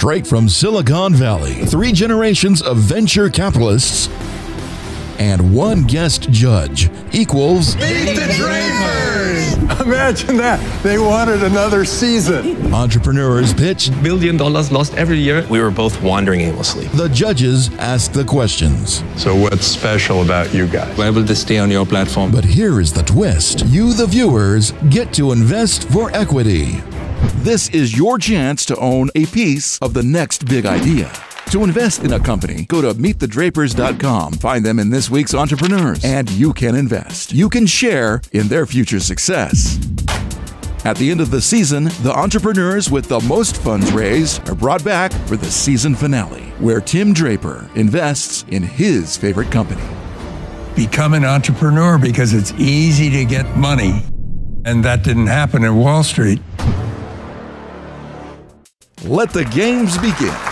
straight from Silicon Valley. Three generations of venture capitalists and one guest judge equals Meet the Drapers. Imagine that. They wanted another season. entrepreneurs pitch, billion dollars lost every year. We were both wandering aimlessly. the judges ask the questions. So, what's special about you guys? Why will this stay on your platform? But here is the twist you, the viewers, get to invest for equity. This is your chance to own a piece of the next big idea. To invest in a company, go to meetthedrapers.com, find them in this week's Entrepreneurs, and you can invest. You can share in their future success. At the end of the season, the entrepreneurs with the most funds raised are brought back for the season finale, where Tim Draper invests in his favorite company. become an entrepreneur because it's easy to get money. And that didn't happen in Wall Street. Let the games begin.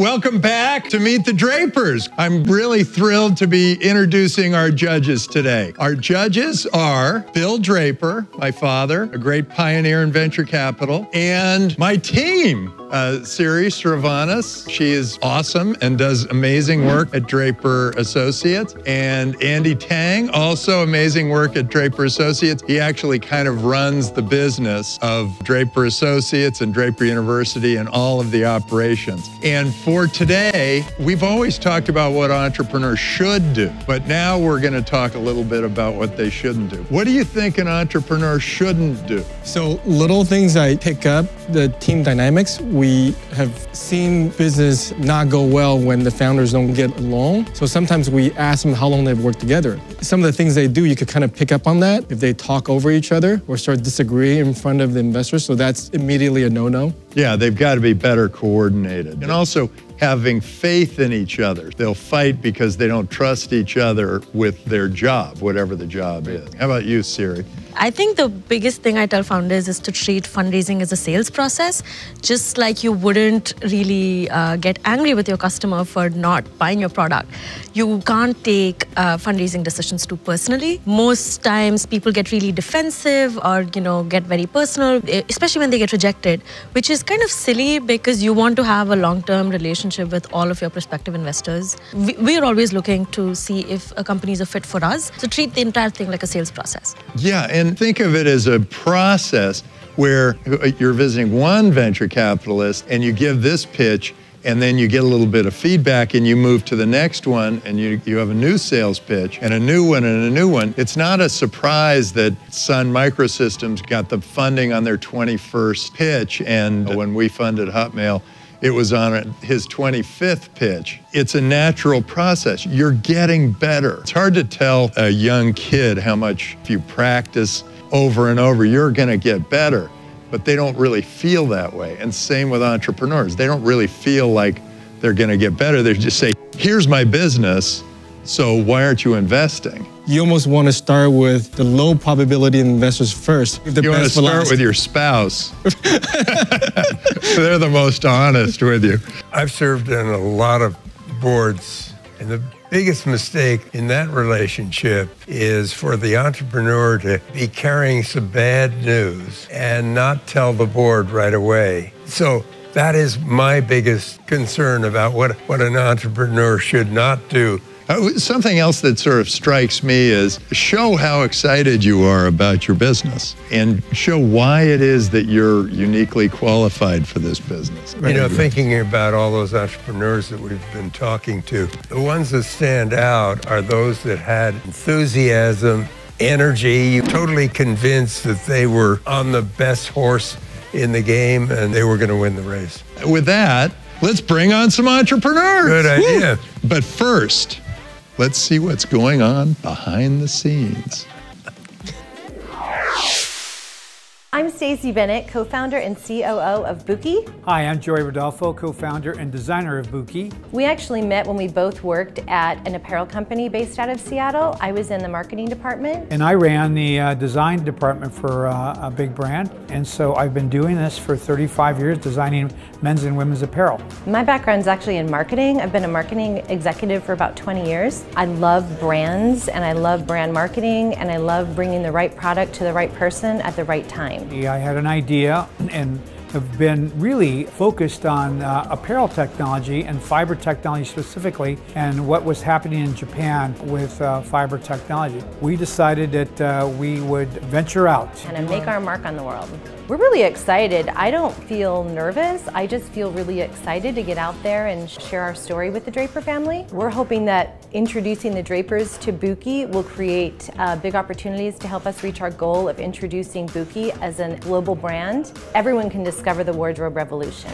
Welcome back to Meet the Drapers. I'm really thrilled to be introducing our judges today. Our judges are Bill Draper, my father, a great pioneer in venture capital, and my team, uh, Siri Srinivas. She is awesome and does amazing work at Draper Associates. And Andy Tang, also amazing work at Draper Associates. He actually kind of runs the business of Draper Associates and Draper University and all of the operations. And for today, we've always talked about what entrepreneurs should do, but now we're going to talk a little bit about what they shouldn't do. What do you think an entrepreneur shouldn't do? So little things I pick up, the team dynamics. We have seen business not go well when the founders don't get along. So sometimes we ask them how long they've worked together. Some of the things they do, you could kind of pick up on that if they talk over each other or start disagreeing in front of the investors. So that's immediately a no-no. Yeah, they've got to be better coordinated. And also having faith in each other. They'll fight because they don't trust each other with their job, whatever the job is. How about you, Siri? I think the biggest thing I tell founders is to treat fundraising as a sales process, just like you wouldn't really uh, get angry with your customer for not buying your product. You can't take uh, fundraising decisions too personally. Most times, people get really defensive or you know get very personal, especially when they get rejected, which is kind of silly because you want to have a long-term relationship with all of your prospective investors. We, we're always looking to see if a company is a fit for us. So treat the entire thing like a sales process. Yeah, and think of it as a process where uh, you're visiting one venture capitalist and you give this pitch and then you get a little bit of feedback and you move to the next one and you, you have a new sales pitch and a new one and a new one. It's not a surprise that Sun Microsystems got the funding on their 21st pitch and when we funded Hotmail, it was on his 25th pitch. It's a natural process. You're getting better. It's hard to tell a young kid how much, if you practice over and over, you're going to get better. But they don't really feel that way. And same with entrepreneurs. They don't really feel like they're going to get better. They just say, here's my business. So why aren't you investing? You almost want to start with the low probability investors first. The You want to start last. with your spouse. They're the most honest with you. I've served on a lot of boards, and the biggest mistake in that relationship is for the entrepreneur to be carrying some bad news and not tell the board right away. So that is my biggest concern about what, what an entrepreneur should not do. Uh, Something else that sort of strikes me is show how excited you are about your business and show why it is that you're uniquely qualified for this business. You know, thinking about all those entrepreneurs that we've been talking to, the ones that stand out are those that had enthusiasm, energy, totally convinced that they were on the best horse in the game and they were going to win the race. With that, let's bring on some entrepreneurs. Good idea. Woo! But first, let's see what's going on behind the scenes. I'm Stacey Bennett, co-founder and COO of Buki. Hi, I'm Joey Rodolfo, co-founder and designer of Buki. We actually met when we both worked at an apparel company based out of Seattle. I was in the marketing department. And I ran the uh, design department for uh, a big brand. And so I've been doing this for 35 years, designing men's and women's apparel. My background's actually in marketing. I've been a marketing executive for about 20 years. I love brands and I love brand marketing and I love bringing the right product to the right person at the right time. I had an idea and have been really focused on uh, apparel technology and fiber technology specifically, and what was happening in Japan with uh, fiber technology. We decided that uh, we would venture out and make our mark on the world. We're really excited. I don't feel nervous. I just feel really excited to get out there and share our story with the Draper family. We're hoping that introducing the Drapers to Buki will create uh, big opportunities to help us reach our goal of introducing Buki as a global brand. Everyone can discover the wardrobe revolution.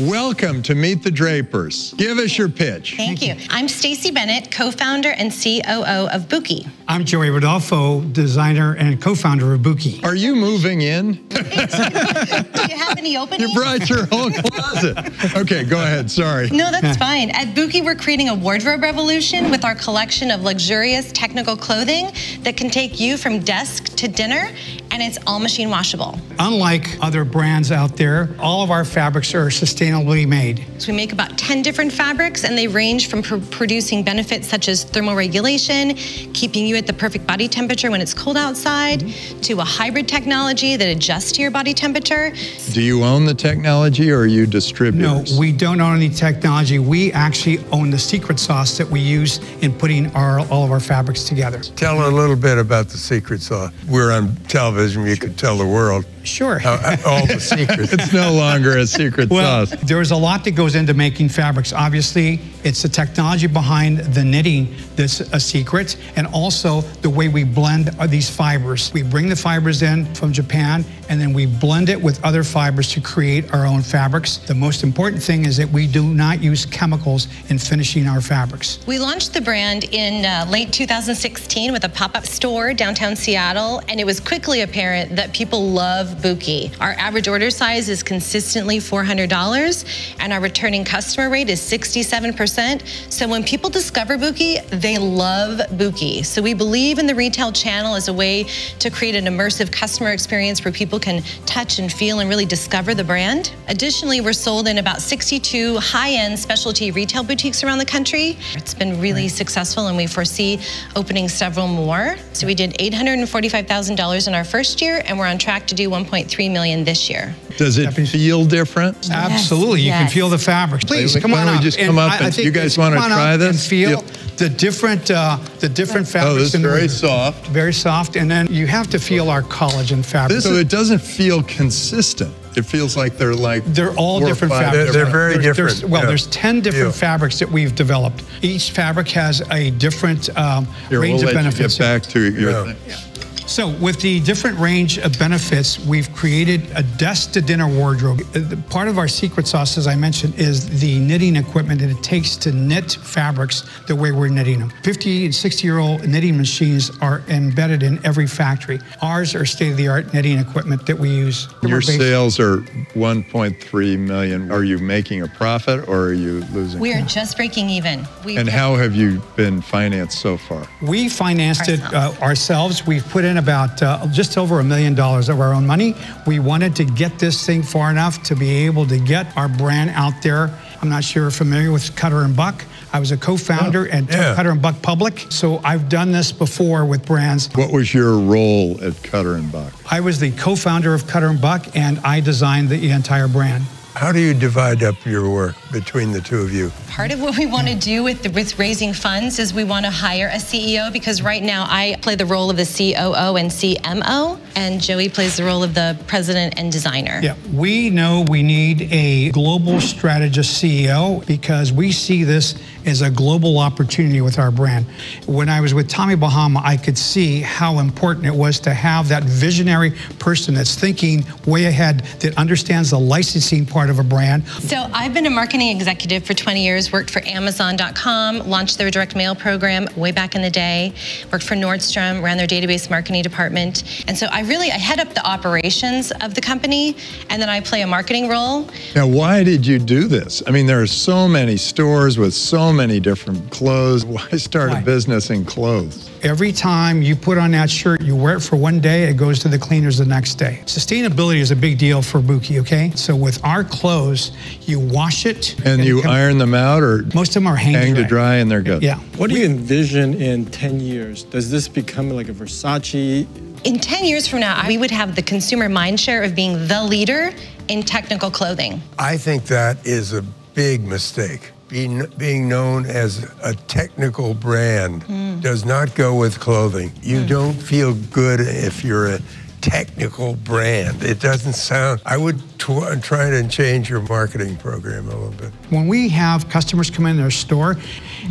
Welcome to Meet the Drapers. Give us your pitch. Thank you. I'm Stacy Bennett, co-founder and COO of Buki. I'm Joey Rodolfo, designer and co-founder of Buki. Are you moving in? Do you have any openings? You brought your whole closet. Okay, go ahead. Sorry. No, that's fine. At Buki, we're creating a wardrobe revolution with our collection of luxurious technical clothing that can take you from desk to dinner, and it's all machine washable. Unlike other brands out there, all of our fabrics are sustainably made. So we make about 10 different fabrics, and they range from pr producing benefits such as thermal regulation, keeping you at the perfect body temperature when it's cold outside, mm -hmm. to a hybrid technology that adjusts to your body temperature. Do you own the technology or are you distributors? No, we don't own any technology. We actually own the secret sauce that we use in putting our, all of our fabrics together. Tell a little bit about the secret sauce. We're on television, you could tell the world. Sure. all the secrets. it's no longer a secret well, sauce. There's a lot that goes into making fabrics. Obviously, it's the technology behind the knitting that's a secret, and also the way we blend these fibers. We bring the fibers in from Japan, and then we blend it with other fibers to create our own fabrics. The most important thing is that we do not use chemicals in finishing our fabrics. We launched the brand in uh, late 2016 with a pop-up store downtown Seattle, and it was quickly apparent that people love Buki. Our average order size is consistently $400 and our returning customer rate is 67%. So when people discover Buki, they love Buki. So we believe in the retail channel as a way to create an immersive customer experience where people can touch and feel and really discover the brand. Additionally, we're sold in about 62 high-end specialty retail boutiques around the country. It's been really successful and we foresee opening several more. So we did $845,000 in our first year and we're on track to do 1 1.3 million this year. Does it feel different? Absolutely. Yes. You can feel the fabrics. Please come on up. just come up and, and you guys want to try this? And feel the different uh, the different fabrics. Oh, this is very soft. Very soft, and then you have to feel our collagen fabric. This, so it doesn't feel consistent. It feels like they're like they're all different fabrics. They're, they're very there's, different. There's, well, yeah. there's ten different yeah. fabrics that we've developed. Each fabric has a different um, Here, range we'll of benefits. get back to your yeah. Thing. So, with the different range of benefits, we've created a desk to dinner wardrobe. Uh, part of our secret sauce, as I mentioned, is the knitting equipment that it takes to knit fabrics the way we're knitting them. 50 and 60 year old knitting machines are embedded in every factory. Ours are state of the art knitting equipment that we use. Your sales are 1.3 million. Are you making a profit or are you losing? We are just breaking even. We've and how have you been financed so far? We financed ourselves. it uh, ourselves. We've put in in about uh, just over a million dollars of our own money. We wanted to get this thing far enough to be able to get our brand out there. I'm not sure you're familiar with Cutter and Buck. I was a co-founder oh, and yeah. Cutter and Buck Public, so I've done this before with brands. What was your role at Cutter and Buck? I was the co-founder of Cutter and Buck, and I designed the entire brand. How do you divide up your work between the two of you? Part of what we want to do with, the, with raising funds is we want to hire a CEO because right now I play the role of the COO and CMO, and Joey plays the role of the president and designer. Yeah, we know we need a global strategist CEO because we see this as a global opportunity with our brand. When I was with Tommy Bahama, I could see how important it was to have that visionary person that's thinking way ahead, that understands the licensing part of a brand. So I've been a marketing executive for 20 years, worked for Amazon.com, launched their direct mail program way back in the day, worked for Nordstrom, ran their database marketing department. And so I really, I head up the operations of the company and then I play a marketing role. Now, why did you do this? I mean, there are so many stores with so many different clothes. Why start why? a business in clothes? Every time you put on that shirt, you wear it for one day, it goes to the cleaners the next day. Sustainability is a big deal for Buki, okay? So with our clothes, you wash it. And, and you iron them out or? Most of them are hang, hang dry. to dry and they're good. Yeah. What do you envision in 10 years? Does this become like a Versace in 10 years from now, we would have the consumer mind share of being the leader in technical clothing. I think that is a big mistake. Being, being known as a technical brand mm. does not go with clothing. You mm. don't feel good if you're a technical brand. It doesn't sound, I would tw- try to change your marketing program a little bit. When we have customers come in their store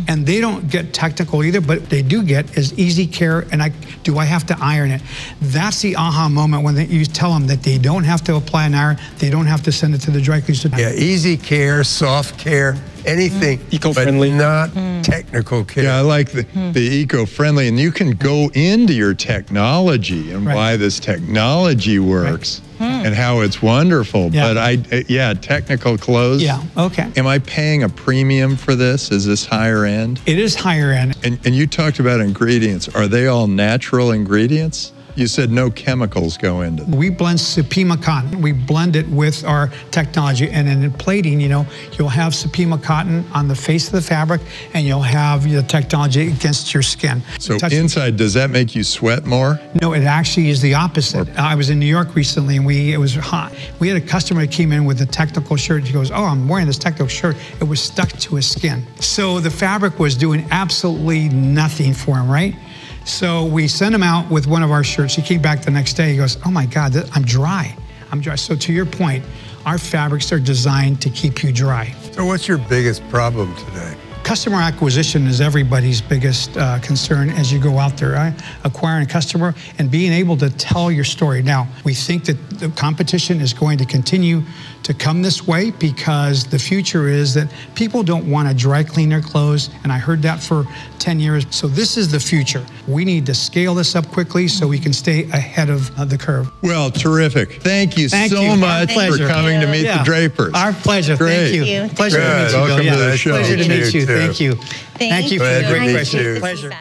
and they don't get technical either, but they do get is easy care and I do I have to iron it? That's the aha moment when they, you tell them that they don't have to apply an iron, they don't have to send it to the dry cleaner. Yeah, easy care, soft care anything mm. eco-friendly, not mm. technical care. Yeah, I like the, mm. the eco-friendly, and you can go into your technology and right. why this technology works. Right. Hmm. And how it's wonderful, yeah. but I, uh, yeah, technical clothes. Yeah, okay. Am I paying a premium for this? Is this higher end? It is higher end. And, and you talked about ingredients. Are they all natural ingredients? You said no chemicals go into it. We blend Supima cotton. We blend it with our technology. And in plating, you know, you'll have Supima cotton on the face of the fabric and you'll have the technology against your skin. So Touch inside, does that make you sweat more? No, it actually is the opposite. Or I was in New York recently and we it was hot. We had a customer that came in with a technical shirt. He goes, oh, I'm wearing this technical shirt. It was stuck to his skin. So the fabric was doing absolutely nothing for him, right? So we sent him out with one of our shirts. He came back the next day. He goes, Oh my God, I'm dry. I'm dry. So to your point, our fabrics are designed to keep you dry. So what's your biggest problem today? Customer acquisition is everybody's biggest uh, concern as you go out there, right? acquiring a customer and being able to tell your story. Now, we think that the competition is going to continue to come this way because the future is that people don't want to dry clean their clothes, and I heard that for 10 years. So this is the future. We need to scale this up quickly so we can stay ahead of uh, the curve. Well, terrific. Thank you Thank so you. much for coming to meet yeah. the Drapers. Our pleasure. Great. Thank you. Pleasure Good. to meet you. Welcome Bill. to yeah. the show. Pleasure to meet you. Thank you. Thank, Thank you for the great question. Pleasure.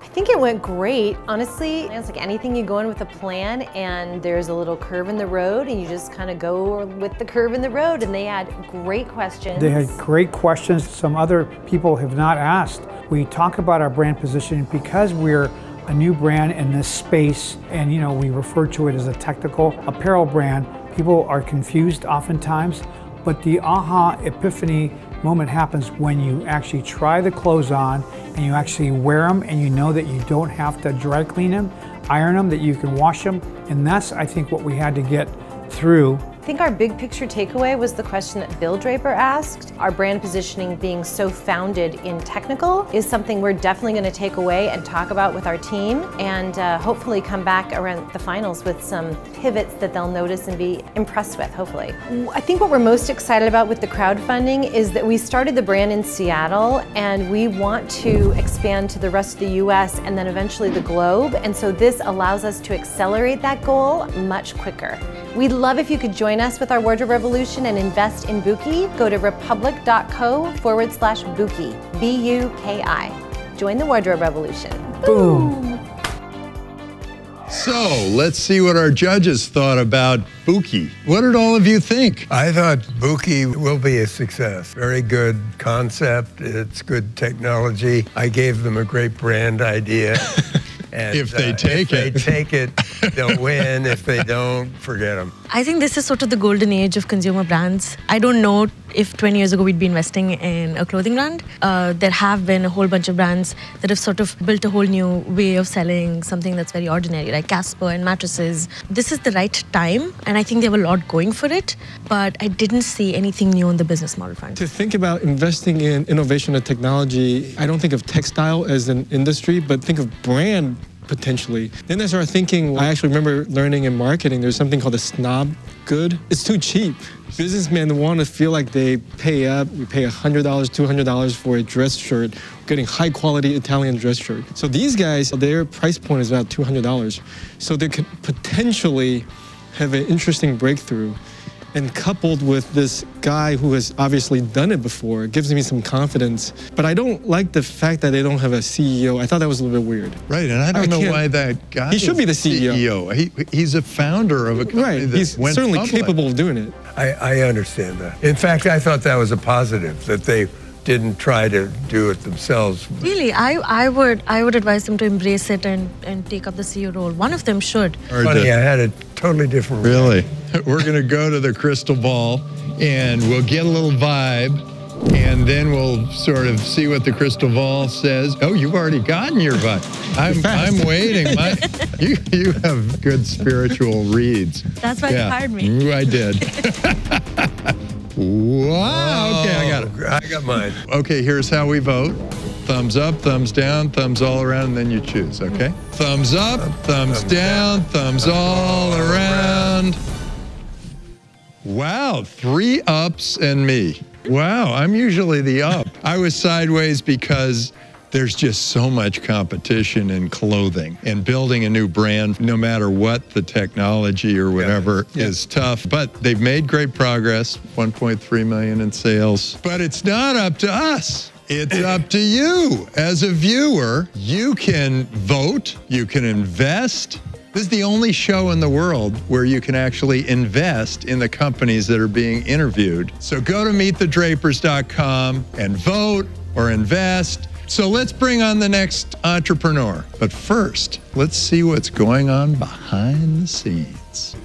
I think it went great. Honestly, it's like anything you go in with a plan and there's a little curve in the road and you just kind of go with the curve in the road and they had great questions. They had great questions some other people have not asked. We talk about our brand positioning because we're a new brand in this space and you know we refer to it as a technical apparel brand. People are confused oftentimes, but the aha epiphany moment happens when you actually try the clothes on and you actually wear them and you know that you don't have to dry clean them, iron them, that you can wash them. And that's, I think, what we had to get through I think our big picture takeaway was the question that Bill Draper asked. Our brand positioning being so founded in technical is something we're definitely going to take away and talk about with our team and uh, hopefully come back around the finals with some pivots that they'll notice and be impressed with, hopefully. I think what we're most excited about with the crowdfunding is that we started the brand in Seattle and we want to expand to the rest of the US and then eventually the globe. And so this allows us to accelerate that goal much quicker. We'd love if you could join us with our wardrobe revolution and invest in Buki. Go to republic.co forward slash Buki, B U K I. Join the wardrobe revolution. Boom. So let's see what our judges thought about Buki. What did all of you think? I thought Buki will be a success. Very good concept. It's good technology. I gave them a great brand idea. And, if they uh, take if it, they take it, they'll win. If they don't, forget them. I think this is sort of the golden age of consumer brands. I don't know if 20 years ago we'd be investing in a clothing brand. Uh, there have been a whole bunch of brands that have sort of built a whole new way of selling something that's very ordinary, like Casper and mattresses. This is the right time, and I think they have a lot going for it. But I didn't see anything new on the business model front. To think about investing in innovation and technology, I don't think of textile as an industry, but think of brand potentially. Then I started thinking, I actually remember learning in marketing, there's something called a snob good. It's too cheap. Businessmen want to feel like they pay up. We pay $100, $200 for a dress shirt, getting high quality Italian dress shirt. So these guys, their price point is about $200. So they could potentially have an interesting breakthrough and coupled with this guy who has obviously done it before, it gives me some confidence. But I don't like the fact that they don't have a CEO. I thought that was a little bit weird. Right, and I don't I know why that guy. He should be the CEO. CEO. He, he's a founder of a company right. that he's went certainly public. capable of doing it. I, I understand that. In fact, I thought that was a positive that they didn't try to do it themselves. Really, I, I would I would advise them to embrace it and, and take up the CEO role. One of them should. Funny, I had a totally different. Really? We're going to go to the crystal ball and we'll get a little vibe and then we'll sort of see what the crystal ball says. Oh, you've already gotten your vibe. I'm, I'm waiting. My, you, you have good spiritual reads. That's why you hired me. Ooh, I did. wow. Okay, I got it. I got mine. Okay, here's how we vote. Thumbs up, thumbs down, thumbs all around, and then you choose, okay? Thumbs up, thumbs down, thumbs all around. Wow, three ups and me. Wow, I'm usually the up. I was sideways because there's just so much competition in clothing and building a new brand, no matter what the technology or whatever, is tough. But they've made great progress 1.3 million in sales. But it's not up to us. It's up to you as a viewer. You can vote, you can invest. This is the only show in the world where you can actually invest in the companies that are being interviewed. So go to meetthedrapers.com and vote or invest. So let's bring on the next entrepreneur. But first, let's see what's going on behind the scenes.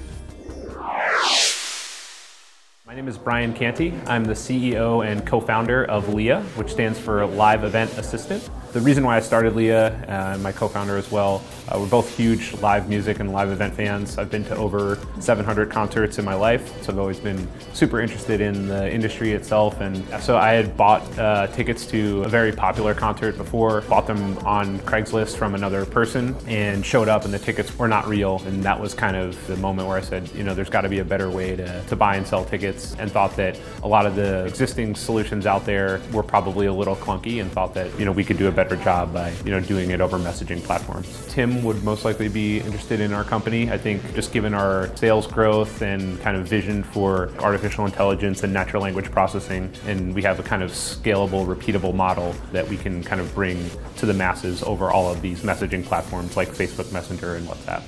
My name is Brian Canty. I'm the CEO and co-founder of LEA, which stands for Live Event Assistant. The reason why I started LEA, uh, and my co-founder as well, uh, we're both huge live music and live event fans. I've been to over 700 concerts in my life, so I've always been super interested in the industry itself. And so I had bought uh, tickets to a very popular concert before, bought them on Craigslist from another person, and showed up and the tickets were not real. And that was kind of the moment where I said, you know, there's got to be a better way to, to buy and sell tickets, and thought that a lot of the existing solutions out there were probably a little clunky, and thought that, you know, we could do a better job by, you know, doing it over messaging platforms. Tim would most likely be interested in our company. I think just given our sales growth and kind of vision for artificial intelligence and natural language processing, and we have a kind of scalable, repeatable model that we can kind of bring to the masses over all of these messaging platforms like Facebook Messenger and WhatsApp.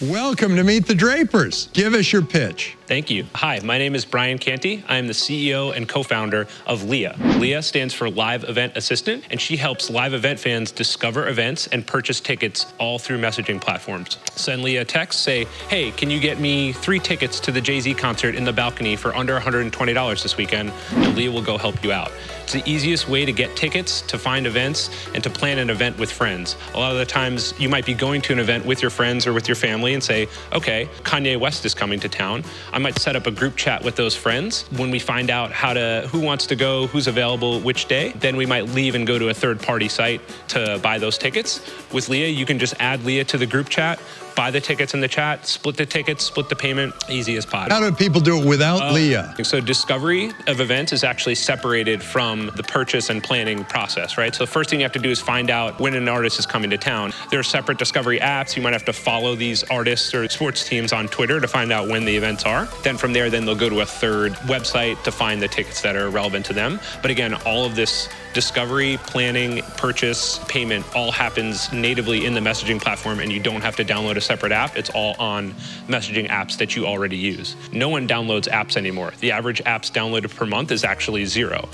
Welcome to Meet the Drapers. Give us your pitch. Thank you. Hi, my name is Brian Canty. I am the CEO and co founder of LEA. LEA stands for Live Event Assistant, and she helps live event fans discover events and purchase tickets all through messaging platforms. Send LEA a text, say, hey, can you get me three tickets to the Jay Z concert in the balcony for under $120 this weekend? And LEA will go help you out. It's the easiest way to get tickets, to find events, and to plan an event with friends. A lot of the times, you might be going to an event with your friends or with your family and say, okay, Kanye West is coming to town. I might set up a group chat with those friends. When we find out how to who wants to go, who's available, which day, then we might leave and go to a third party site to buy those tickets. With LEA, you can just add LEA to the group chat, buy the tickets in the chat, split the tickets, split the payment, easy as pie. How do people do it without Uh, LEA? So discovery of events is actually separated from the purchase and planning process, right? So the first thing you have to do is find out when an artist is coming to town. There are separate discovery apps. You might have to follow these artists or sports teams on Twitter to find out when the events are. Then from there, then they'll go to a third website to find the tickets that are relevant to them. But again, all of this discovery, planning, purchase, payment all happens natively in the messaging platform and you don't have to download a separate app. It's all on messaging apps that you already use. No one downloads apps anymore. The average apps downloaded per month is actually zero.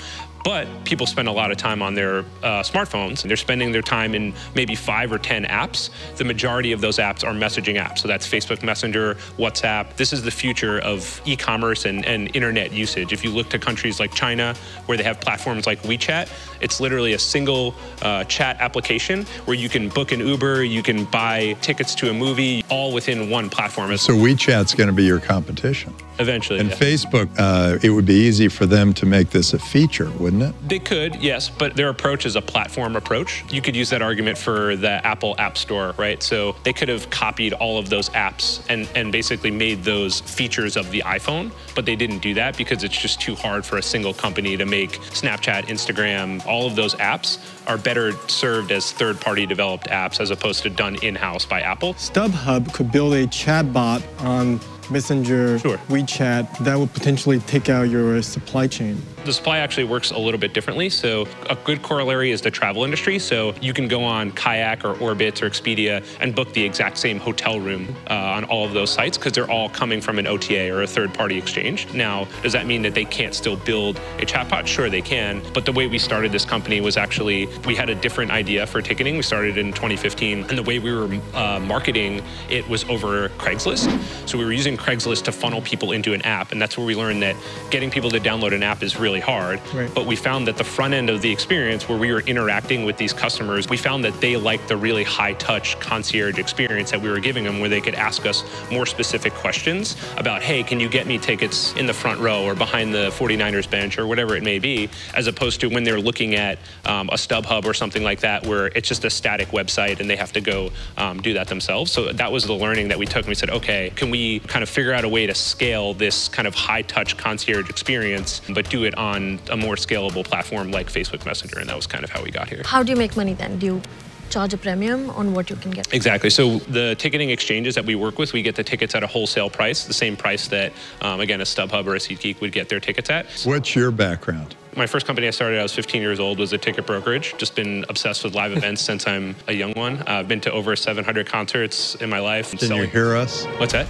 But people spend a lot of time on their uh, smartphones and they're spending their time in maybe five or 10 apps. The majority of those apps are messaging apps. So that's Facebook Messenger, WhatsApp. This is the future of e commerce and, and internet usage. If you look to countries like China, where they have platforms like WeChat, it's literally a single uh, chat application where you can book an Uber, you can buy tickets to a movie, all within one platform. So WeChat's going to be your competition. Eventually. And yeah. Facebook, uh, it would be easy for them to make this a feature, wouldn't it? They could, yes, but their approach is a platform approach. You could use that argument for the Apple App Store, right? So they could have copied all of those apps and, and basically made those features of the iPhone, but they didn't do that because it's just too hard for a single company to make Snapchat, Instagram, all of those apps are better served as third party developed apps as opposed to done in house by Apple. StubHub could build a chatbot on Messenger, WeChat that would potentially take out your supply chain. The supply actually works a little bit differently. So a good corollary is the travel industry. So you can go on Kayak or Orbitz or Expedia and book the exact same hotel room uh, on all of those sites because they're all coming from an OTA or a third-party exchange. Now, does that mean that they can't still build a chatbot? Sure, they can. But the way we started this company was actually we had a different idea for ticketing. We started in 2015, and the way we were uh, marketing it was over Craigslist. So we were using Craigslist to funnel people into an app, and that's where we learned that getting people to download an app is really hard. Right. But we found that the front end of the experience, where we were interacting with these customers, we found that they liked the really high-touch concierge experience that we were giving them, where they could ask us more specific questions about, hey, can you get me tickets in the front row or behind the 49ers bench or whatever it may be, as opposed to when they're looking at um, a StubHub or something like that, where it's just a static website and they have to go um, do that themselves. So that was the learning that we took, and we said, okay, can we kind of figure out a way to scale this kind of high-touch concierge experience, but do it on a more scalable platform like Facebook Messenger, and that was kind of how we got here. How do you make money then? Do you charge a premium on what you can get? Exactly. So the ticketing exchanges that we work with, we get the tickets at a wholesale price, the same price that, um, again, a StubHub or a SeatGeek would get their tickets at. What's your background? My first company I started, I was 15 years old, was a ticket brokerage. Just been obsessed with live events since I'm a young one. Uh, I've been to over 700 concerts in my life. Can you hear us? What's that?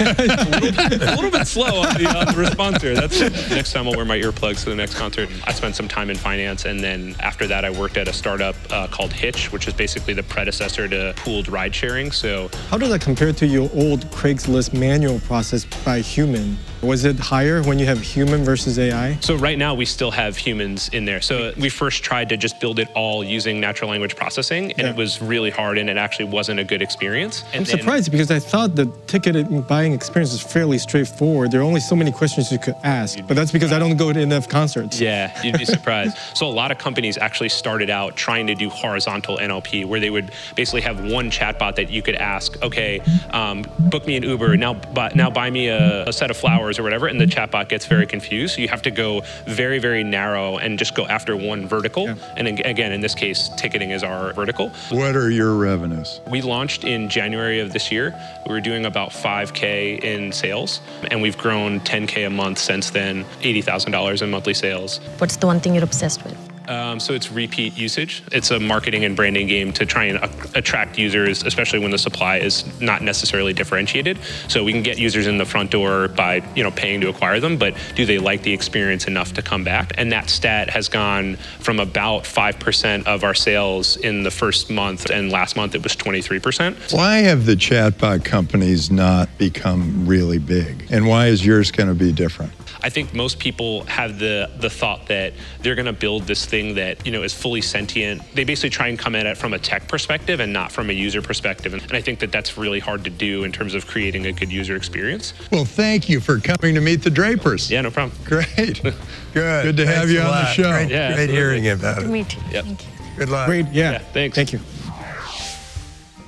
a, little bit, a little bit slow on the, uh, the response here. That's next time I'll wear my earplugs to the next concert. I spent some time in finance, and then after that, I worked at a startup uh, called Hitch, which is basically the predecessor to pooled ride sharing. So How does that compare to your old Craigslist manual process by human? Was it higher when you have human versus AI? So right now we still have humans in there. So we first tried to just build it all using natural language processing, and Yeah. it was really hard, and it actually wasn't a good experience. And I'm then- surprised because I thought the ticket buying experience is fairly straightforward. There are only so many questions you could ask, but that's because I don't go to enough concerts. Yeah, you'd be surprised. so a lot of companies actually started out trying to do horizontal NLP, where they would basically have one chatbot that you could ask, okay, um, book me an Uber, now, bu- now buy me a, a set of flowers or whatever, and the mm-hmm. chatbot gets very confused. So you have to go very, very narrow and just go after one vertical. And again, in this case, ticketing is our vertical. What are your revenues? We launched in January of this year. We were doing about 5K in sales, and we've grown 10K a month since then, $80,000 in monthly sales. What's the one thing you're obsessed with? Um, so it's repeat usage. It's a marketing and branding game to try and attract users, especially when the supply is not necessarily differentiated. So we can get users in the front door by you know paying to acquire them, but do they like the experience enough to come back? And that stat has gone from about five percent of our sales in the first month, and last month it was twenty three percent. Why have the chatbot companies not become really big? And why is yours going to be different? I think most people have the the thought that they're going to build this thing that you know is fully sentient. They basically try and come at it from a tech perspective and not from a user perspective. And, and I think that that's really hard to do in terms of creating a good user experience. Well, thank you for coming to meet the Drapers. Yeah, no problem. Great. Good. Good to have you a on the show. Great, Yeah, great hearing about To it. meet you. Yep. Thank you. Good luck. Great, yeah. Yeah, thanks. Thank you.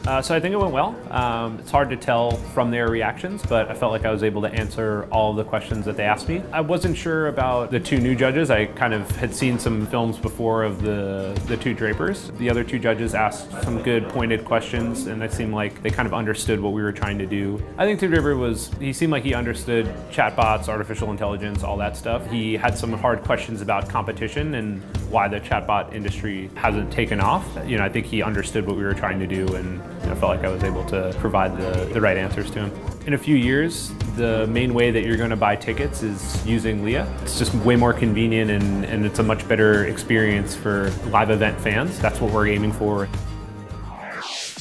Uh, so I think it went well. Um, it's hard to tell from their reactions, but I felt like I was able to answer all the questions that they asked me. I wasn't sure about the two new judges. I kind of had seen some films before of the, the two Drapers. The other two judges asked some good pointed questions, and it seemed like they kind of understood what we were trying to do. I think Tim Draper was, he seemed like he understood chatbots, artificial intelligence, all that stuff. He had some hard questions about competition and why the chatbot industry hasn't taken off. You know, I think he understood what we were trying to do and you know, felt like I was able to provide the, the right answers to him. In a few years, the main way that you're going to buy tickets is using LEA. It's just way more convenient and, and it's a much better experience for live event fans. That's what we're aiming for.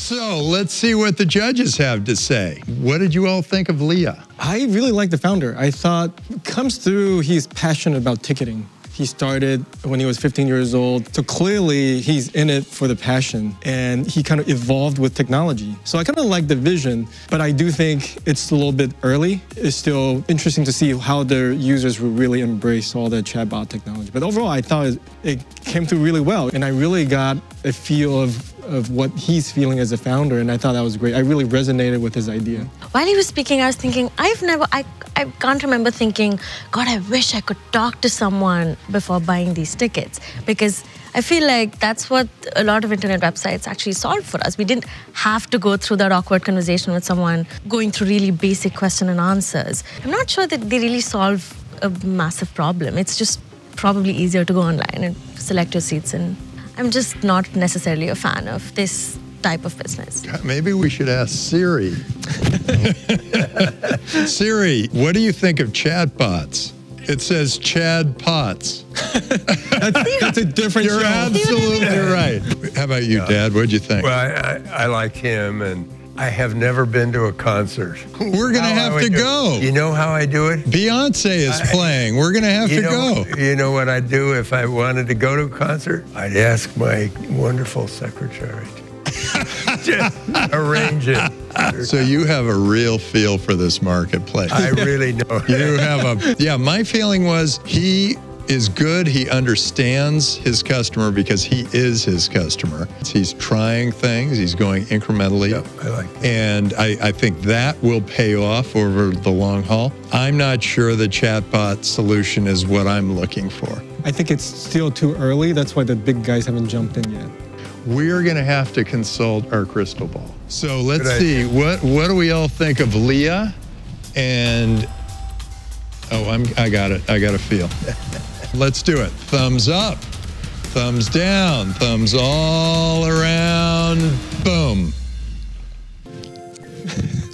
So let's see what the judges have to say. What did you all think of LEA? I really like the founder. I thought comes through he's passionate about ticketing. He started when he was 15 years old. So clearly he's in it for the passion and he kind of evolved with technology. So I kind of like the vision, but I do think it's a little bit early. It's still interesting to see how the users will really embrace all the chatbot technology. But overall, I thought it, it came through really well. And I really got a feel of, of what he's feeling as a founder. And I thought that was great. I really resonated with his idea. While he was speaking, I was thinking, I've never, I, I can't remember thinking, God, I wish I could talk to someone before buying these tickets. Because I feel like that's what a lot of internet websites actually solved for us. We didn't have to go through that awkward conversation with someone, going through really basic question and answers. I'm not sure that they really solve a massive problem. It's just probably easier to go online and select your seats. And I'm just not necessarily a fan of this type of business. Maybe we should ask Siri. Siri, what do you think of chatbots? It says Chad Potts. that's, that's, a different You're show. absolutely right. How about you, Dad? What'd you think? Well, I, I, I like him, and I have never been to a concert. We're gonna How have to go. You know how I do it? Beyonce is I- playing. We're gonna have to know, go. You know what I'd do if I wanted to go to a concert? I'd ask my wonderful secretary to arrange it. So you have a real feel for this marketplace. I really know. you have a yeah. My feeling was he is good. He understands his customer because he is his customer. He's trying things. He's going incrementally. Yep, I like And I, I think that will pay off over the long haul. I'm not sure the chatbot solution is what I'm looking for. I think it's still too early. That's why the big guys haven't jumped in yet. We're going to have to consult our crystal ball. So let's see what what do we all think of LEA and oh I'm I got it I got a feel. let's do it. Thumbs up, thumbs down, thumbs all around. Boom.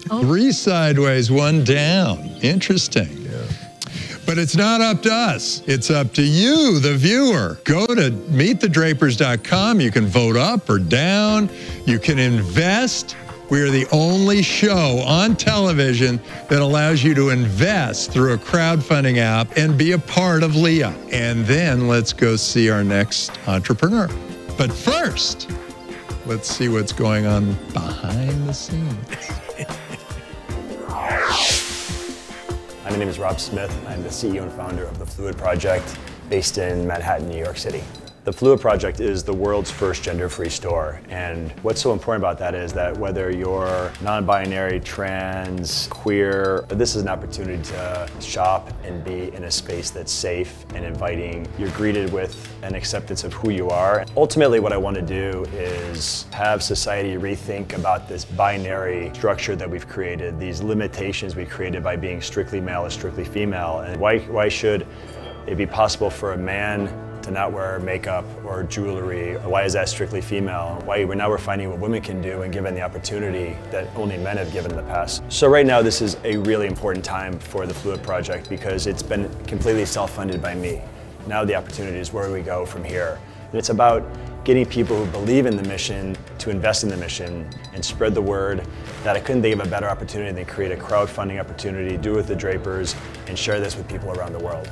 Oh. Three sideways, one down. Interesting. But it's not up to us. It's up to you, the viewer. Go to meetthedrapers.com. You can vote up or down. You can invest. We are the only show on television that allows you to invest through a crowdfunding app and be a part of LEA. And then let's go see our next entrepreneur. But first, let's see what's going on behind the scenes. My name is Rob Smith. I'm the CEO and founder of the Phluid Project based in Manhattan, New York City. The Phluid Project is the world's first gender-free store. And what's so important about that is that whether you're non-binary, trans, queer, this is an opportunity to shop and be in a space that's safe and inviting. You're greeted with an acceptance of who you are. Ultimately, what I want to do is have society rethink about this binary structure that we've created, these limitations we created by being strictly male or strictly female. And why, why should it be possible for a man to not wear makeup or jewelry? Why is that strictly female? Why we're now we're finding what women can do and given the opportunity that only men have given in the past. So right now this is a really important time for the Phluid Project because it's been completely self-funded by me. Now the opportunity is where we go from here. And it's about getting people who believe in the mission to invest in the mission and spread the word that I couldn't think of a better opportunity than create a crowdfunding opportunity, do it with the Drapers, and share this with people around the world.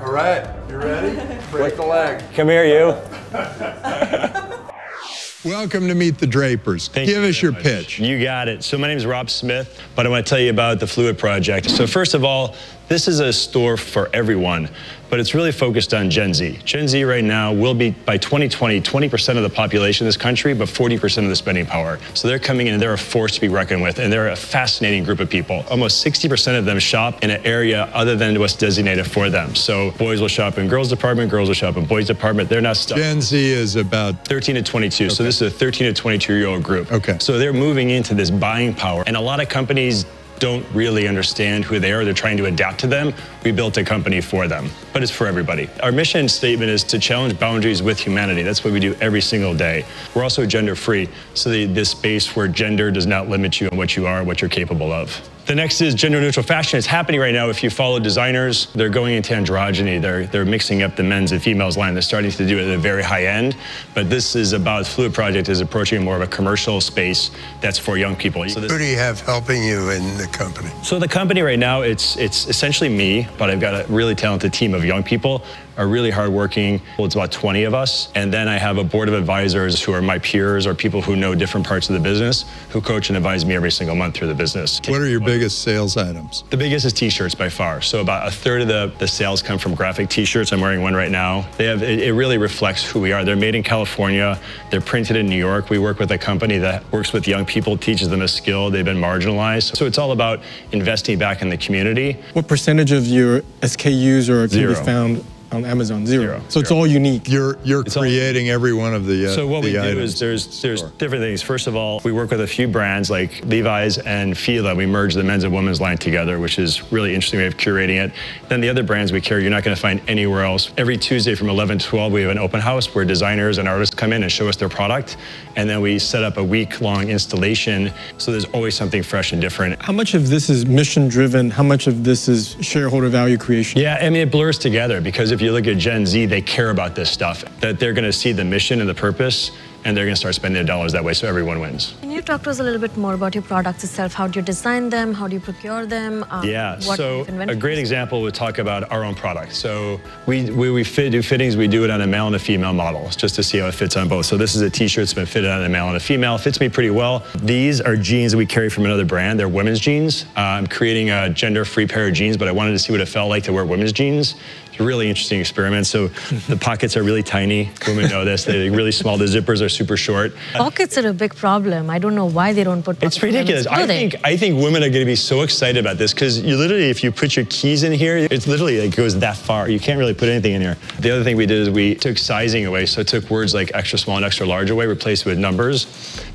All right, you ready? Break the leg. Come here, you. Welcome to Meet the Drapers. Give us your pitch. You got it. So my name is Rob Smith, but I want to tell you about the Phluid Project. So first of all, this is a store for everyone, but it's really focused on Gen Z. Gen Z right now will be, by 2020, 20% of the population of this country, but 40% of the spending power. So they're coming in and they're a force to be reckoned with, and they're a fascinating group of people. Almost 60% of them shop in an area other than what's designated for them. So boys will shop in girls' department, girls will shop in boys' department. They're not stuck. Gen Z is about 13 to 22. So this is a 13 to 22 year old group. Okay. So they're moving into this buying power. And a lot of companies don't really understand who they are. They're trying to adapt to them. We built a company for them, but it's for everybody. Our mission statement is to challenge boundaries with humanity. That's what we do every single day. We're also gender free, so the, this space where gender does not limit you on what you are, and what you're capable of. The next is gender neutral fashion. It's happening right now. If you follow designers, they're going into androgyny. They're, they're mixing up the men's and females line. They're starting to do it at a very high end. But this is about, Phluid Project is approaching more of a commercial space that's for young people. So this, Who do you have helping you in the company? so the company right now, it's it's essentially me, but I've got a really talented team of young people, are really hardworking. Well, it's about 20 of us, and then I have a board of advisors who are my peers or people who know different parts of the business, who coach and advise me every single month through the business. What are your biggest sales items? The biggest is t-shirts by far. So about a third of the, the sales come from graphic t-shirts. I'm wearing one right now. They have it, it really reflects who we are. They're made in California. They're printed in New York. We work with a company that works with young people, teaches them a skill. They've been marginalized. So it's all about investing back in the community. What percentage of your SKUs are can Zero. be found on Amazon, zero. So it's all unique. You're you're creating every one of the. Uh, So what the we do is there's there's different things. First of all, we work with a few brands like Levi's and Fila. We merge the men's and women's line together, which is really interesting way of curating it. Then the other brands we carry, you're not going to find anywhere else. Every Tuesday from 11 to 12, we have an open house where designers and artists come in and show us their product, and then we set up a week-long installation. So there's always something fresh and different. How much of this is mission driven? How much of this is shareholder value creation? Yeah, I mean, it blurs together because if you look at Gen Z, they care about this stuff, that they're going to see the mission and the purpose, and they're going to start spending their dollars that way, so everyone wins. Can you talk to us a little bit more about your products itself? How do you design them? How do you procure them? Um, Yeah, so a great example would talk about our own product. So we, we, we fit, do fittings, we do it on a male and a female model, just to see how it fits on both. So this is a t-shirt that's been fitted on a male and a female. It fits me pretty well. These are jeans that we carry from another brand. They're women's jeans. Uh, I'm creating a gender-free pair of jeans, but I wanted to see what it felt like to wear women's jeans. It's a really interesting experiment. So the pockets are really tiny. Women know this. They're really small. The zippers are super short. Pockets are a big problem. I don't know why they don't put pockets It's ridiculous. I think I think women are going to be so excited about this because you literally, if you put your keys in here, it's literally like goes that far. You can't really put anything in here. The other thing we did is we took sizing away. So it took words like extra small and extra large away, replaced with numbers,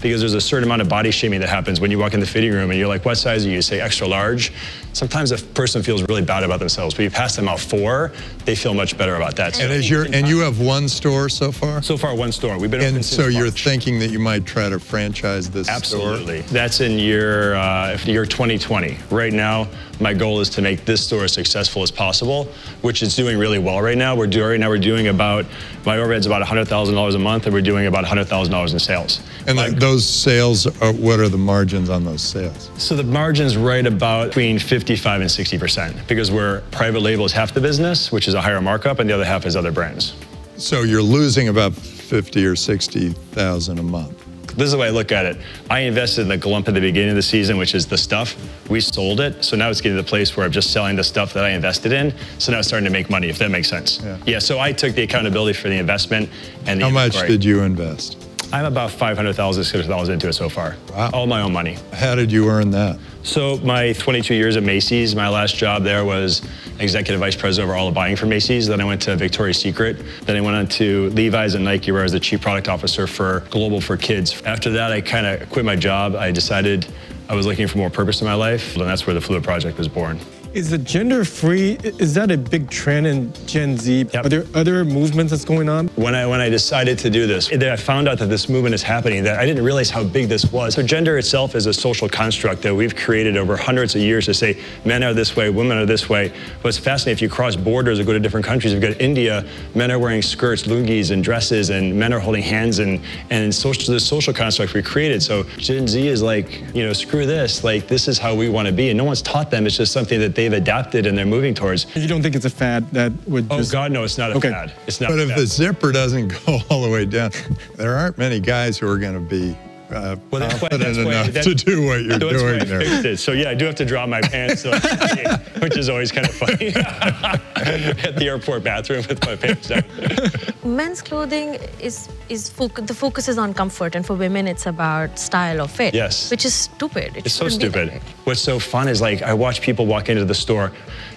because there's a certain amount of body shaming that happens when you walk in the fitting room and you're like, "What size are you?" You say extra large. Sometimes a person feels really bad about themselves, but you pass them out four, they feel much better about that. And is your and you have one store so far? So far, one store. We've been and so you're March. thinking that you might try to franchise this Absolutely. store? That's in year uh, year 2020. Right now, my goal is to make this store as successful as possible, which is doing really well right now. We're doing right now we're doing about my overhead's about $100,000 a month, and we're doing about $100,000 in sales. And th- those sales, are, what are the margins on those sales? So the margin's right about between 55 and 60 percent because we're private label is half the business, which is a higher markup, and the other half is other brands. So you're losing about fifty or sixty thousand a month. This is the way I look at it. I invested in the glump at the beginning of the season, which is the stuff. We sold it. So now it's getting to the place where I'm just selling the stuff that I invested in. So now it's starting to make money, if that makes sense. Yeah. yeah so I took the accountability for the investment and the How much inventory. did you invest? I'm about 500,000, 600,000 into it so far. Wow. All my own money. How did you earn that? So my 22 years at Macy's, my last job there was executive vice president over all the buying for Macy's. Then I went to Victoria's Secret. Then I went on to Levi's and Nike, where I was the chief product officer for global for kids. After that, I kind of quit my job. I decided I was looking for more purpose in my life, and that's where the Phluid Project was born. Is the gender free? Is that a big trend in Gen Z? Are there other movements that's going on? When I when I decided to do this, I found out that this movement is happening. That I didn't realize how big this was. So gender itself is a social construct that we've created over hundreds of years to say men are this way, women are this way. But it's fascinating if you cross borders or go to different countries. If you go to India, men are wearing skirts, lungis, and dresses, and men are holding hands, and and social this social construct we created. So Gen Z is like, you know, screw this. Like this is how we want to be, and no one's taught them. It's just something that they've adapted and they're moving towards. You don't think it's a fad that would Oh just. God, no, it's not a Okay. fad. It's not. But a if fad. the zipper doesn't go all the way down, there aren't many guys who are going to be uh, Well, that's why, confident that's why, enough to do what you're that's why doing I there. fixed it. So yeah, I do have to draw my pants, so, which is always kind of funny. At the airport bathroom with my pants down. Men's clothing is is foc- the focus is on comfort, and for women it's about style or fit. Yes. which is stupid. It It's so shouldn't be that stupid. What's so fun is like I watch people walk into the store,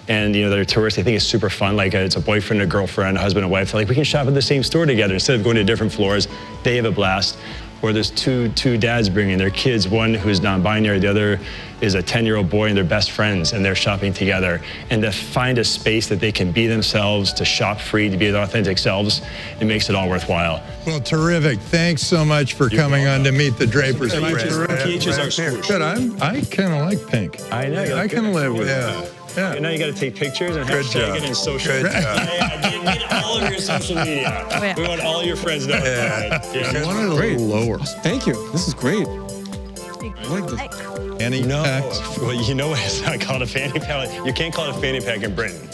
and you know they're tourists. They think it's super fun. Like uh, it's a boyfriend, a girlfriend, a husband, and wife. They're like we can shop at the same store together instead of going to different floors. They have a blast. Or there's two two dads bringing their kids. One who's non-binary, the other is a 10-year-old boy, and they're best friends, and they're shopping together. And to find a space that they can be themselves, to shop free, to be their authentic selves, it makes it all worthwhile. Well, terrific. Thanks so much for coming on to meet the Drapers. Peaches- peaches are swoosh. Good. I'm, I kind of like pink. I know. I can live with Yeah. that. Yeah. Now you got to take pictures and Good hashtag job. it in social. Good job. Yeah, yeah, get, get all of your social media. Oh, yeah. We want all your friends knowing about it. Yeah. I want it a little lower. Thank you. This is great. I like this. Any No, packs? well, you know what? It's not called a fanny pack. You can't call it a fanny pack in Britain.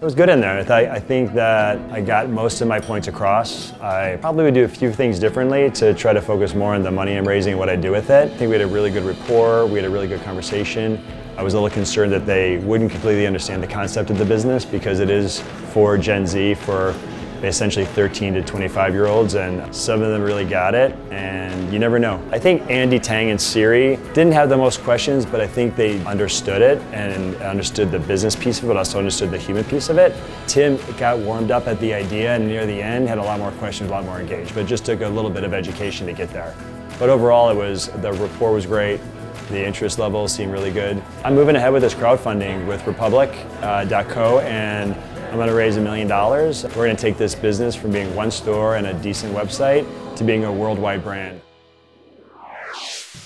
It was good in there. I, th- I think that I got most of my points across. I probably would do a few things differently to try to focus more on the money I'm raising and what I do with it. I think we had a really good rapport. We had a really good conversation. I was a little concerned that they wouldn't completely understand the concept of the business because it is for Gen Z, for essentially 13 to 25 year olds, and some of them really got it, and you never know. I think Andy Tang and Siri didn't have the most questions, but I think they understood it and understood the business piece of it, but also understood the human piece of it. Tim got warmed up at the idea, and near the end had a lot more questions, a lot more engaged, but just took a little bit of education to get there. But overall, it was the rapport was great. The interest levels seem really good. I'm moving ahead with this crowdfunding with Republic.co, uh, and I'm going to raise a million dollars. We're going to take this business from being one store and a decent website to being a worldwide brand.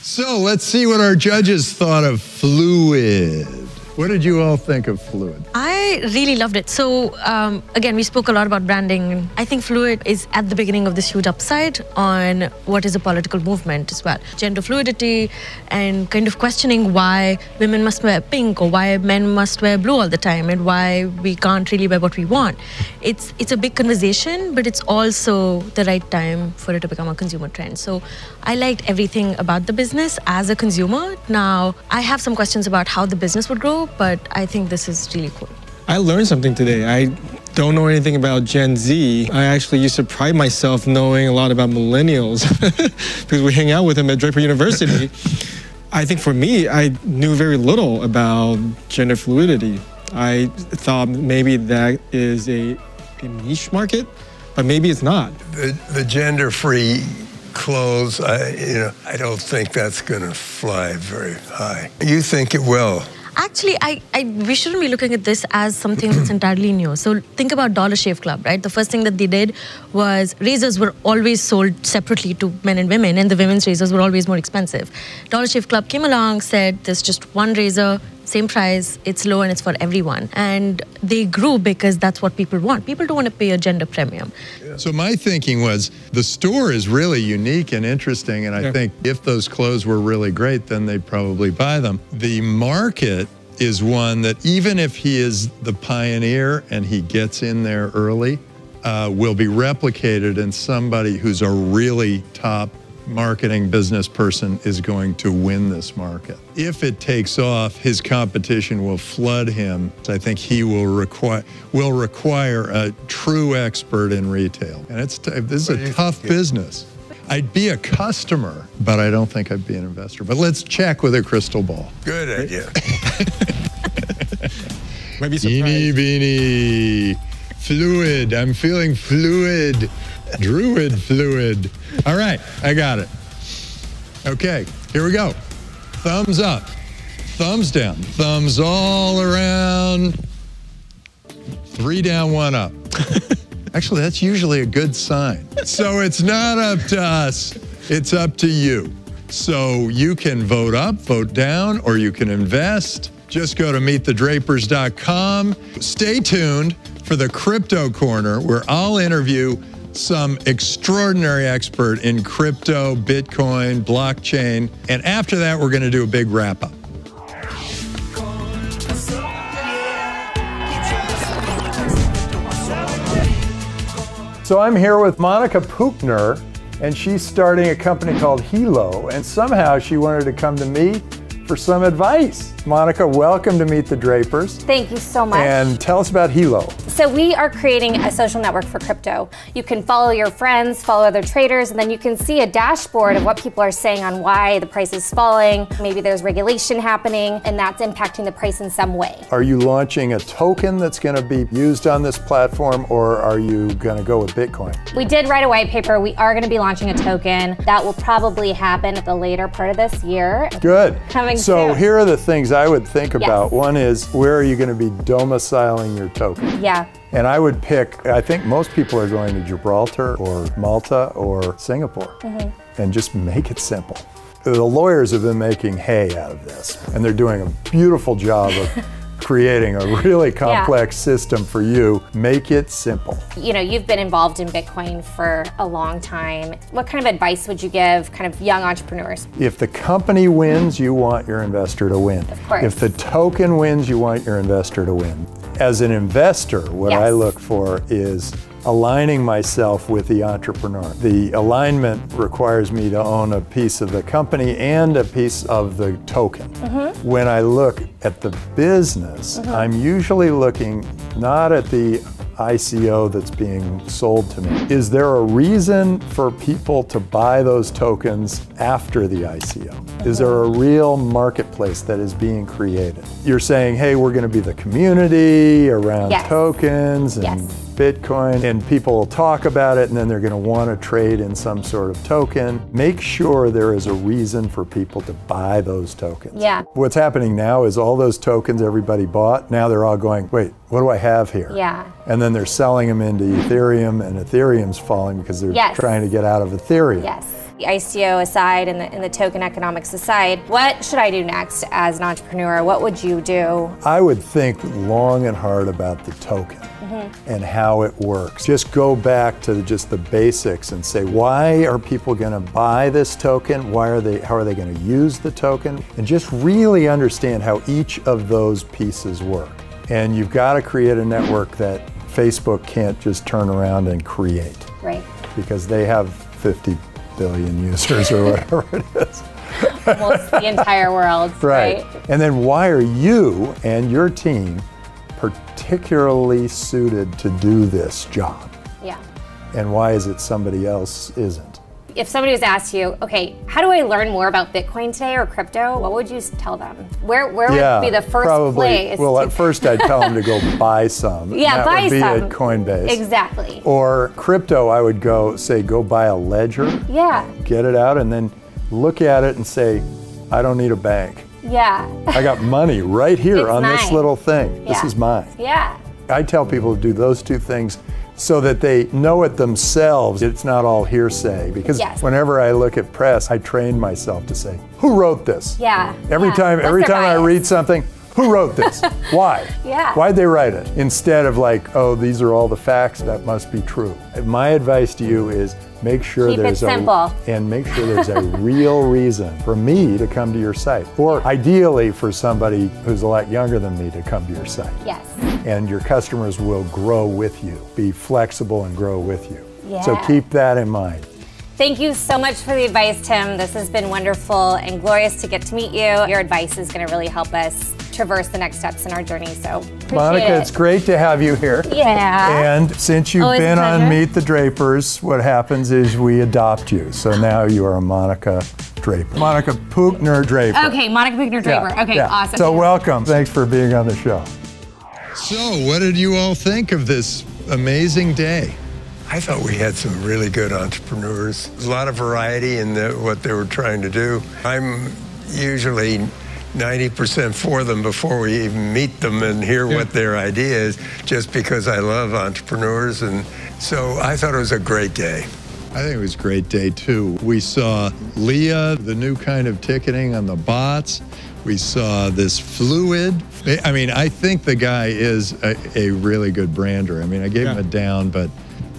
So let's see what our judges thought of Phluid. What did you all think of Phluid? I really loved it. So um, again, we spoke a lot about branding. I think Phluid is at the beginning of this huge upside on what is a political movement as well. Gender fluidity and kind of questioning why women must wear pink or why men must wear blue all the time and why we can't really wear what we want. It's it's a big conversation, but it's also the right time for it to become a consumer trend. So I liked everything about the business as a consumer. Now I have some questions about how the business would grow but I think this is really cool. I learned something today. I don't know anything about Gen Z. I actually used to pride myself knowing a lot about millennials because we hang out with them at Draper University. I think for me, I knew very little about gender fluidity. I thought maybe that is a, a niche market, but maybe it's not. The, the gender-free clothes, I, you know, I don't think that's going to fly very high. You think it will? Actually, I, I, we shouldn't be looking at this as something that's entirely new. So think about Dollar Shave Club, right? The first thing that they did was razors were always sold separately to men and women, and the women's razors were always more expensive. Dollar Shave Club came along, said there's just one razor, same price, it's low and it's for everyone. And they grew because that's what people want. People don't want to pay a gender premium. So my thinking was the store is really unique and interesting. And I yeah. think if those clothes were really great, then they'd probably buy them. The market is one that even if he is the pioneer and he gets in there early, uh, will be replicated in somebody who's a really top marketing business person is going to win this market. If it takes off, his competition will flood him. I think he will require will require a true expert in retail. And it's this is a tough business. I'd be a customer, but I don't think I'd be an investor. But let's check with a crystal ball. Good idea. Maybe Beanie, beanie. Phluid. I'm feeling fluid. Druid fluid. All right, I got it. Okay, here we go. Thumbs up, thumbs down, thumbs all around. Three down, one up. Actually, that's usually a good sign. So it's not up to us, it's up to you. So you can vote up, vote down, or you can invest. Just go to meetthedrapers.com. Stay tuned for the Crypto Corner, where I'll interview some extraordinary expert in crypto, Bitcoin, blockchain. And after that, we're going to do a big wrap up. So I'm here with Monica Puchner, and she's starting a company called Hilo. And somehow she wanted to come to me for some advice. Monica, welcome to Meet the Drapers. Thank you so much. And tell us about Hilo. So we are creating a social network for crypto. You can follow your friends, follow other traders, and then you can see a dashboard of what people are saying on why the price is falling. Maybe there's regulation happening, and that's impacting the price in some way. Are you launching a token that's going to be used on this platform, or are you going to go with Bitcoin? We did write a white paper. We are going to be launching a token. That will probably happen at the later part of this year. Good. Coming so soon. here are the things I would think Yes. about. One is where are you going to be domiciling your token? Yeah. And I would pick, I think most people are going to Gibraltar or Malta or Singapore mm -hmm. and just make it simple. The lawyers have been making hay out of this, and they're doing a beautiful job of creating a really complex system for you. Make it simple. You know, you've been involved in Bitcoin for a long time. What kind of advice would you give kind of young entrepreneurs? If the company wins, you want your investor to win. Of course. If the token wins, you want your investor to win. As an investor, what I look for is aligning myself with the entrepreneur. The alignment requires me to own a piece of the company and a piece of the token. Mhm. When I look at the business, Mhm. I'm usually looking not at the ICO that's being sold to me. Is there a reason for people to buy those tokens after the ICO? Is there a real marketplace that is being created? You're saying, hey, we're going to be the community around Yes. tokens and Yes. Bitcoin, and people will talk about it and then they're going to want to trade in some sort of token. Make sure there is a reason for people to buy those tokens. Yeah. What's happening now is all those tokens everybody bought, now they're all going, wait, what do I have here? Yeah. And then they're selling them into Ethereum, and Ethereum's falling because they're Yes. trying to get out of Ethereum. Yes. The ICO aside and the, and the token economics aside, what should I do next as an entrepreneur? What would you do? I would think long and hard about the token mm-hmm. and how it works. Just go back to just the basics and say, why are people going to buy this token? Why are they? How are they going to use the token? And just really understand how each of those pieces work. And you've got to create a network that Facebook can't just turn around and create Right. because they have 50 billion users or whatever it is. Almost the entire world. Right. Right. And then why are you and your team particularly suited to do this job? Yeah. And why is it somebody else isn't? If somebody was asked you, okay, how do I learn more about Bitcoin today or crypto? What would you tell them? Where where would be the first probably. place? Well, at first I'd tell them to go buy some. Yeah, that buy would be some. at Coinbase. Exactly. Or crypto, I would go say go buy a ledger, Yeah. get it out, and then look at it and say, I don't need a bank. Yeah. I got money right here It's on this little thing. This is mine. Yeah. I tell people to do those two things so that they know it themselves. It's not all hearsay. Because Yes. whenever I look at press, I train myself to say, who wrote this? Yeah. Every yeah. time, What's every time I read something, who wrote this? Why? Yeah. Why'd they write it? Instead of like, oh, these are all the facts, that must be true. My advice to you is make sure Keep there's simple. a and make sure there's a real reason for me to come to your site. Or ideally for somebody who's a lot younger than me to come to your site Yes. And your customers will grow with you. Be flexible and grow with you. So keep that in mind. Thank you so much for the advice, Tim. This has been wonderful and glorious to get to meet you. Your advice is going to really help us traverse the next steps in our journey. So, appreciate Monica, it. it's great to have you here. Yeah. And since you've Always been on. Meet the Drapers, what happens is we adopt you. So now you are a Monica Draper. Monica Puchner Draper. Okay, Monica Pigner Draper. Yeah, okay, yeah. awesome. So welcome. Thanks for being on the show. So, what did you all think of this amazing day? I thought we had some really good entrepreneurs. A lot of variety in the, what they were trying to do. I'm usually 90% for them before we even meet them and hear what their idea is, just because I love entrepreneurs. And so I thought it was a great day. I think it was a great day too. We saw LEA, the new kind of ticketing on the bots. We saw this Phluid. I mean, I think the guy is a, a really good brander. I mean, I gave him a down, but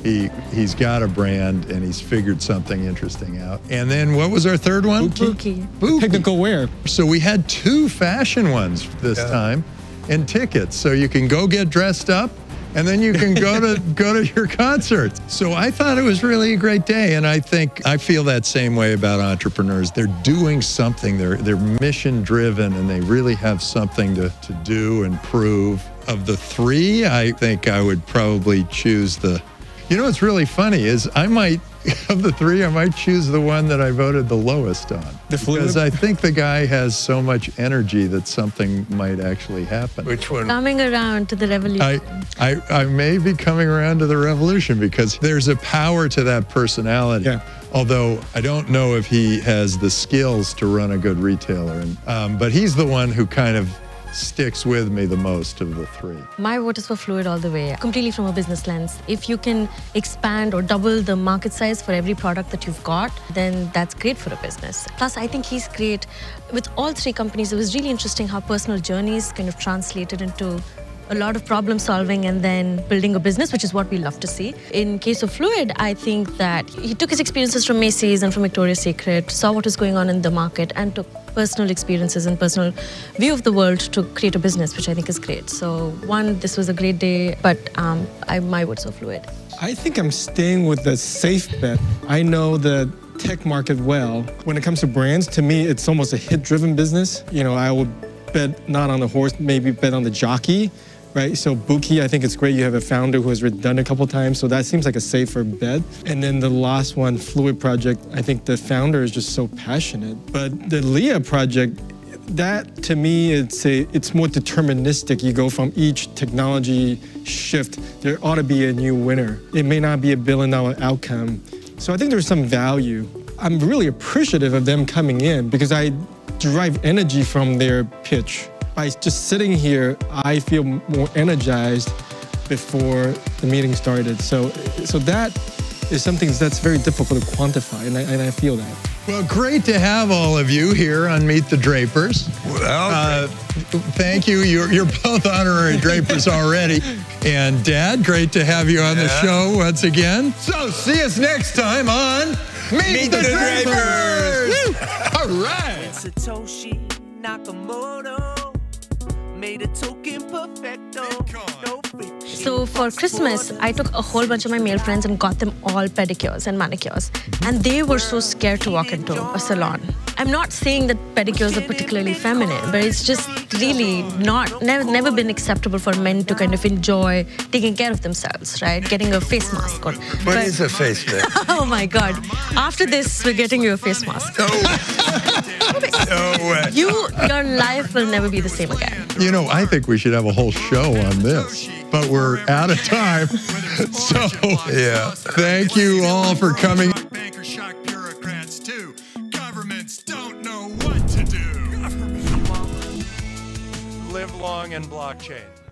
he he's got a brand and he's figured something interesting out. And then what was our third one? Buki. Technical wear. So we had two fashion ones this time and tickets. So you can go get dressed up and then you can go to go to your concerts. So I thought it was really a great day and I think I feel that same way about entrepreneurs. They're doing something. They're they're mission driven and they really have something to, to do and prove. Of the three, I think I would probably choose the you know what's really funny is I might of the three, I might choose the one that I voted the lowest on. The Phluid? because I think the guy has so much energy that something might actually happen. Which one? Coming around to the revolution. I, I, I may be coming around to the revolution because there's a power to that personality. Yeah. Although I don't know if he has the skills to run a good retailer, and, um, but he's the one who kind of sticks with me the most of the three. My vote is for Phluid all the way, completely from a business lens. If you can expand or double the market size for every product that you've got, then that's great for a business. Plus, I think he's great. With all three companies, it was really interesting how personal journeys kind of translated into a lot of problem solving and then building a business, which is what we love to see. In case of Phluid, I think that he took his experiences from Macy's and from Victoria's Secret, saw what was going on in the market, and took personal experiences and personal view of the world to create a business, which I think is great. So, one, this was a great day, but um, I, my words for Phluid. I think I'm staying with the safe bet. I know the tech market well. When it comes to brands, to me, it's almost a hit driven business. You know, I would bet not on the horse, maybe bet on the jockey. Right? So Buki, I think it's great. You have a founder who has done a couple times, so that seems like a safer bet. And then the last one, Phluid Project, I think the founder is just so passionate. But the LEA project, that to me it's a it's more deterministic you go from each technology shift there ought to be a new winner it may not be a billion dollar outcome so i think there's some value i'm really appreciative of them coming in because i derive energy from their pitch by just sitting here i feel more energized before the meeting started so so that is something that's very difficult to quantify and i, and I feel that well, great to have all of you here on Meet the Drapers. Well, uh, thank you. You're, you're both honorary Drapers already. And Dad, great to have you on yeah. the show once again. So see us next time on Meet, Meet the, the, Drapers. Drapers. all right. Satoshi Nakamoto so for Christmas, I took a whole bunch of my male friends and got them all pedicures and manicures. And they were so scared to walk into a salon. I'm not saying that pedicures are particularly feminine, but it's just really not, never, never been acceptable for men to kind of enjoy taking care of themselves, right? Getting a face mask. Or, what but, is a face mask? oh my God. After this, we're getting you a face mask. No. no way. You, your life will never be the same again. You know, I think we should have a whole show on this but we're out of time. so, yeah. Thank you all for coming. Bankers shock bureaucrats too. Governments don't know what to do. Live long in blockchain.